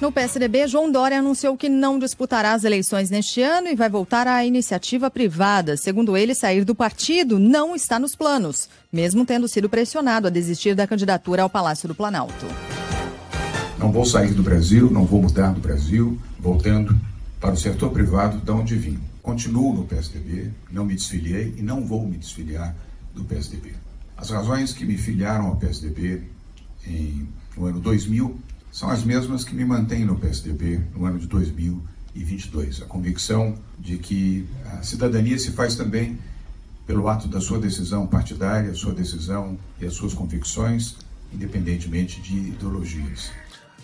No PSDB, João Dória anunciou que não disputará as eleições neste ano e vai voltar à iniciativa privada. Segundo ele, sair do partido não está nos planos, mesmo tendo sido pressionado a desistir da candidatura ao Palácio do Planalto. Não vou sair do Brasil, não vou mudar do Brasil, voltando para o setor privado de onde vim. Continuo no PSDB, não me desfiliei e não vou me desfiliar do PSDB. As razões que me filiaram ao PSDB em, no ano 2000 são as mesmas que me mantêm no PSDB no ano de 2022. A convicção de que a cidadania se faz também pelo ato da sua decisão partidária, sua decisão e as suas convicções, independentemente de ideologias.